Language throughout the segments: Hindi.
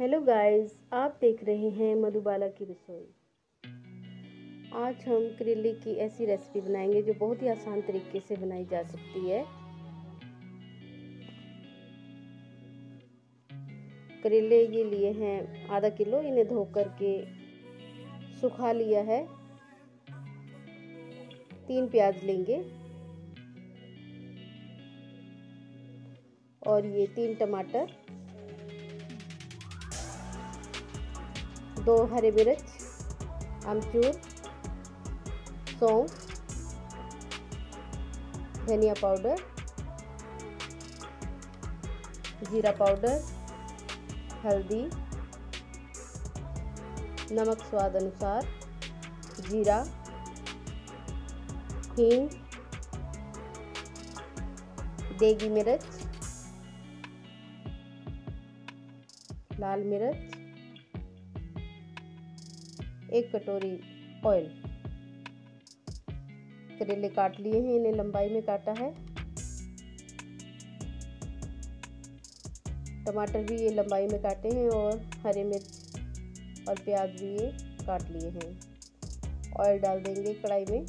हेलो गाइस, आप देख रहे हैं मधुबाला की रसोई। आज हम करेले की ऐसी रेसिपी बनाएँगे जो बहुत ही आसान तरीके से बनाई जा सकती है। करेले ये लिए हैं आधा किलो, इन्हें धो करके सुखा लिया है। तीन प्याज लेंगे। और ये तीन टमाटर। दो हरे मिर्च, अमचूर, सौंफ, धनिया पाउडर, जीरा पाउडर, हल्दी, नमक स्वाद अनुसार, जीरा, हींग, देगी मिर्च, लाल मिर्च एक कटोरी ऑयल करेले काट लिए हैं, इन्हें लंबाई में काटा है। टमाटर भी ये लंबाई में काटे हैं और हरे मिर्च और प्याज भी ये काट लिए हैं। ऑयल डाल देंगे कढ़ाई में।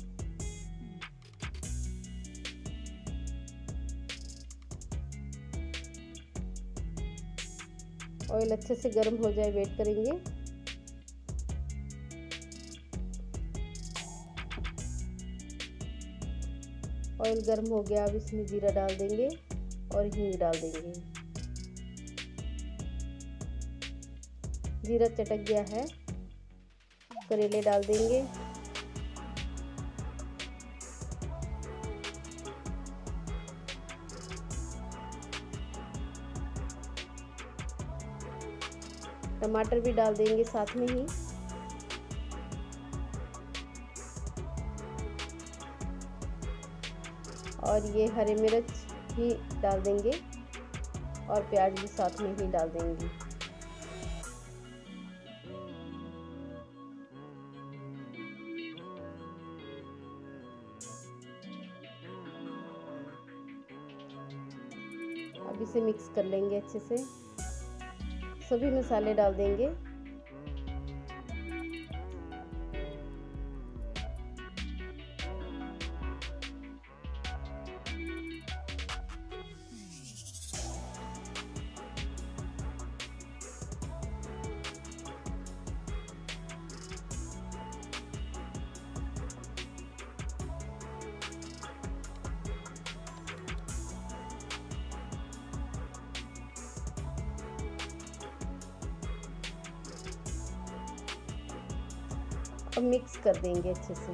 ऑयल अच्छे से गर्म हो जाए वेट करेंगे। ऑयल गर्म हो गया, अब इसमें जीरा डाल देंगे और हींग डाल देंगे। जीरा चटक गया है, करेले डाल देंगे। टमाटर भी डाल देंगे साथ में ही। और ये हरे मिर्च भी डाल देंगे और प्याज भी साथ में ही डाल देंगे। अब इसे मिक्स कर लेंगे अच्छे से। सभी मसाले डाल देंगे। अब मिक्स कर देंगे अच्छे से।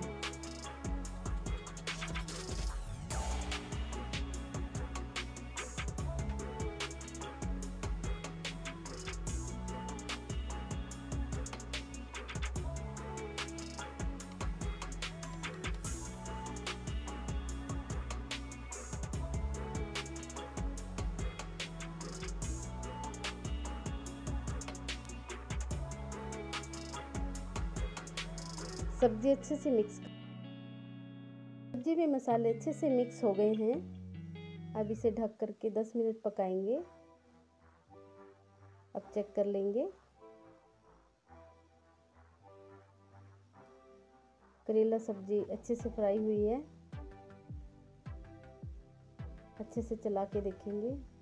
सब्ज़ी अच्छे से मिक्स सब्ज़ी में मसाले अच्छे से मिक्स हो गए हैं। अब इसे ढक करके 10 मिनट पकाएँगे। अब चेक कर लेंगे। करेला सब्ज़ी अच्छे से फ्राई हुई है। अच्छे से चला के देखेंगे।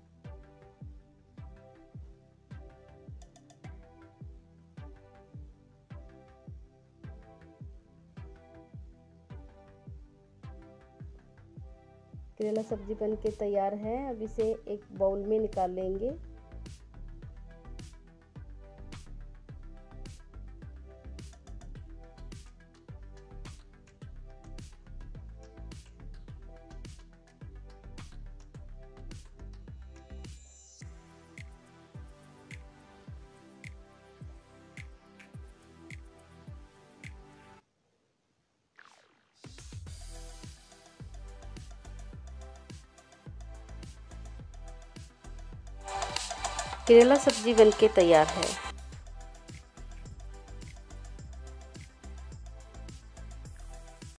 करेला सब्ज़ी बन के तैयार है। अब इसे एक बाउल में निकाल लेंगे। करेला सब्ज़ी बनके तैयार है।